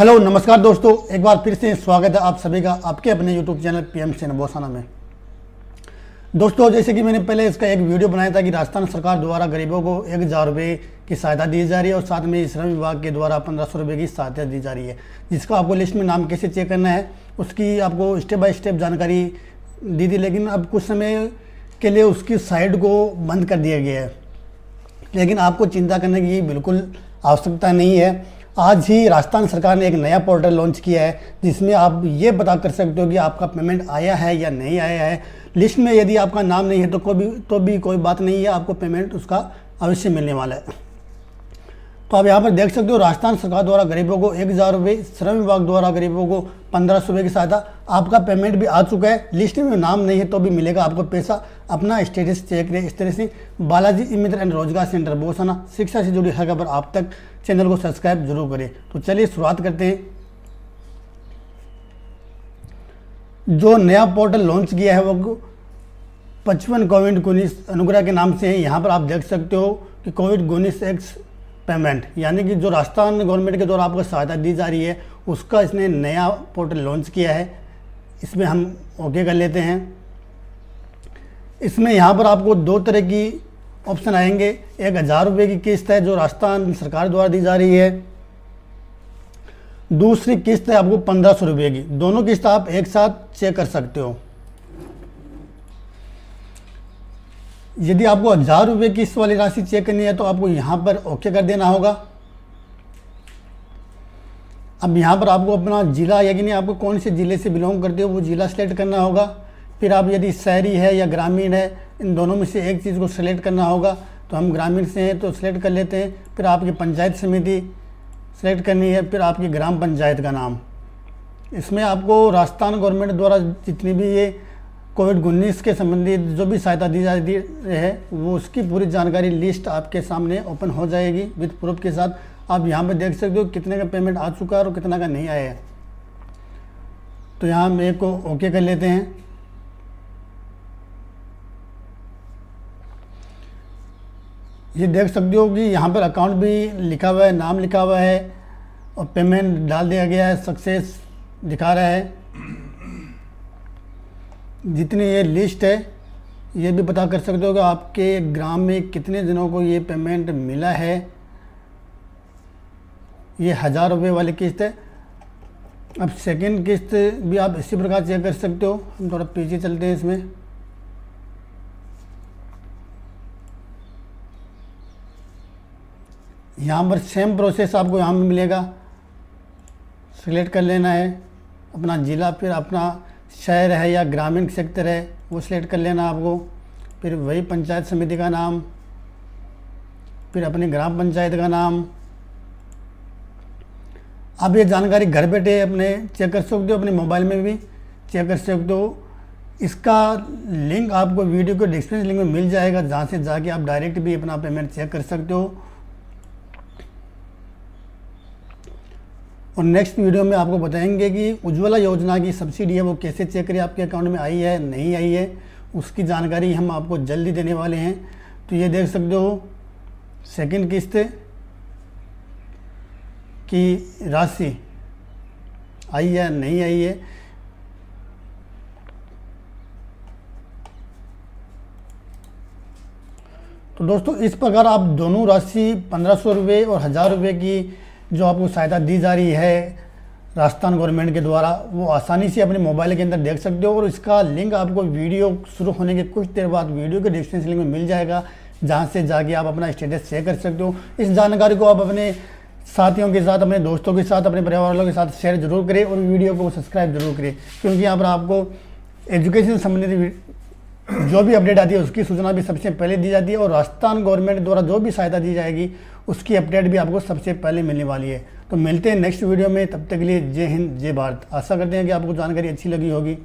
Hello, नमस्कार दोस्तों। एक बार फिर से स्वागत है आप सभी का आपके अपने यूट्यूब चैनल पी एम नबोसाना में। दोस्तों, जैसे कि मैंने पहले इसका एक वीडियो बनाया था कि राजस्थान सरकार द्वारा गरीबों को एक हज़ार रुपये की सहायता दी जा रही है और साथ में श्रम विभाग के द्वारा पंद्रह सौ रुपये की सहायता दी जा रही है, जिसका आपको लिस्ट में नाम कैसे चेक करना है, उसकी आपको स्टेप बाय स्टेप जानकारी दी थी, लेकिन अब कुछ समय के लिए उसकी साइट को बंद कर दिया गया है। लेकिन आपको चिंता करने की बिल्कुल आवश्यकता नहीं है। आज ही राजस्थान सरकार ने एक नया पोर्टल लॉन्च किया है, जिसमें आप ये पता कर सकते हो कि आपका पेमेंट आया है या नहीं आया है। लिस्ट में यदि आपका नाम नहीं है तो कोई भी तो भी कोई बात नहीं है, आपको पेमेंट उसका अवश्य मिलने वाला है। तो आप यहाँ पर देख सकते हो, राजस्थान सरकार द्वारा गरीबों को एक हज़ार रुपये श्रम विभाग द्वारा गरीबों को पंद्रह सौ रुपये की सहायता, आपका पेमेंट भी आ चुका है। लिस्ट में नाम नहीं है तो भी मिलेगा आपको पैसा। अपना स्टेटस चेक करें इस तरह से। बालाजी मित्र एंड रोज़गार सेंटर बोसाना शिक्षा से जुड़ी हर खबर आप तक। चैनल को सब्सक्राइब ज़रूर करें। तो चलिए शुरुआत करते हैं। जो नया पोर्टल लॉन्च किया है वो पचपन कोविड उन्नीस अनुग्रह के नाम से है। यहाँ पर आप देख सकते हो कि कोविड उन्नीस एक्स पेमेंट यानी कि जो राजस्थान गवर्नमेंट के द्वारा आपको सहायता दी जा रही है, उसका इसने नया पोर्टल लॉन्च किया है। इसमें हम ओके कर लेते हैं। इसमें यहाँ पर आपको दो तरह की ऑप्शन आएँगे। एक हज़ार रुपये की किस्त है, जो राजस्थान सरकार द्वारा दी जा रही है। दूसरी किस्त है आपको पंद्रह सौ रुपये की। दोनों किस्त आप एक साथ चेक कर सकते हो। यदि आपको हज़ार रुपये की इस वाली राशि चेक करनी है तो आपको यहाँ पर ओके कर देना होगा। अब यहाँ पर आपको अपना ज़िला या कि नहीं आपको कौन से ज़िले से बिलोंग करते हो, वो ज़िला सेलेक्ट करना होगा। फिर आप यदि शहरी है या ग्रामीण है, इन दोनों में से एक चीज़ को सिलेक्ट करना होगा। तो हम ग्रामीण से हैं तो सिलेक्ट कर लेते हैं। फिर आपकी पंचायत समिति सेलेक्ट करनी है, फिर आपकी ग्राम पंचायत का नाम। इसमें आपको राजस्थान गवर्नमेंट द्वारा जितनी भी ये कोविड उन्नीस के संबंधित जो भी सहायता दी जा रही है, वो उसकी पूरी जानकारी लिस्ट आपके सामने ओपन हो जाएगी विद प्रूफ के साथ। आप यहाँ पर देख सकते हो कितने का पेमेंट आ चुका है और कितना का नहीं आया है। तो यहाँ हम एक को ओके कर लेते हैं। ये देख सकते हो कि यहाँ पर अकाउंट भी लिखा हुआ है, नाम लिखा हुआ है और पेमेंट डाल दिया गया है, सक्सेस दिखा रहा है। जितनी ये लिस्ट है, ये भी पता कर सकते हो कि आपके ग्राम में कितने दिनों को ये पेमेंट मिला है। ये हज़ार रुपये वाली किस्त है। अब सेकंड किस्त भी आप इसी प्रकार चेक कर सकते हो। हम थोड़ा पीछे चलते हैं इसमें। यहाँ पर सेम प्रोसेस आपको यहाँ में मिलेगा। सिलेक्ट कर लेना है। अपना ज़िला, फिर अपना शहर है या ग्रामीण सेक्टर है, वो सिलेक्ट कर लेना आपको। फिर वही पंचायत समिति का नाम, फिर अपनी ग्राम पंचायत का नाम। आप ये जानकारी घर बैठे अपने चेक कर सकते हो, अपने मोबाइल में भी चेक कर सकते हो। इसका लिंक आपको वीडियो के डिस्क्रिप्शन लिंक में मिल जाएगा, जहाँ से जाके आप डायरेक्ट भी अपना पेमेंट चेक कर सकते हो। और नेक्स्ट वीडियो में आपको बताएँगे कि उज्ज्वला योजना की सब्सिडी है, वो कैसे चेक करें, आपके अकाउंट में आई है, नहीं आई है, उसकी जानकारी हम आपको जल्दी देने वाले हैं। तो ये देख सकते हो सेकंड किस्त की राशि आई है, नहीं आई है। तो दोस्तों, इस प्रकार आप दोनों राशि, पंद्रह सौ रुपये और हज़ार रुपये की जो आपको सहायता दी जा रही है राजस्थान गवर्नमेंट के द्वारा, वो आसानी से अपने मोबाइल के अंदर देख सकते हो और इसका लिंक आपको वीडियो शुरू होने के कुछ देर बाद वीडियो के डिस्क्रिप्शन लिंक में मिल जाएगा, जहाँ से जाके आप अपना स्टेटस शेयर कर सकते हो। इस जानकारी को आप अपने साथियों के साथ, अपने दोस्तों के साथ, अपने परिवार वालों के साथ शेयर ज़रूर करें और वीडियो को सब्सक्राइब ज़रूर करें, क्योंकि यहाँ पर आपको एजुकेशन संबंधित जो भी अपडेट आती है, उसकी सूचना भी सबसे पहले दी जाती है और राजस्थान गवर्नमेंट द्वारा जो भी सहायता दी जाएगी उसकी अपडेट भी आपको सबसे पहले मिलने वाली है। तो मिलते हैं नेक्स्ट वीडियो में, तब तक के लिए जय हिंद, जय भारत। आशा करते हैं कि आपको जानकारी अच्छी लगी होगी।